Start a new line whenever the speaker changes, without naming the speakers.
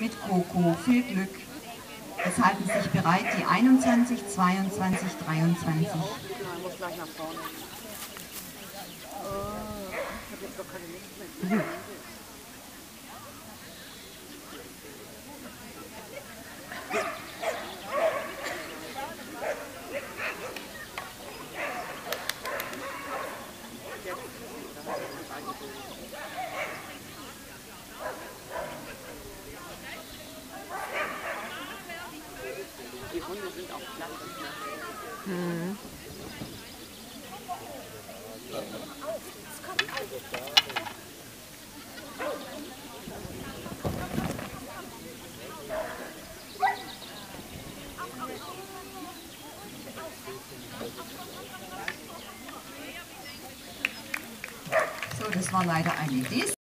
mit Coco. Viel Glück. Es halten sich bereit die 21, 22, 23.
sind auch platt.
Mhm.
So, das war leider eine Dis.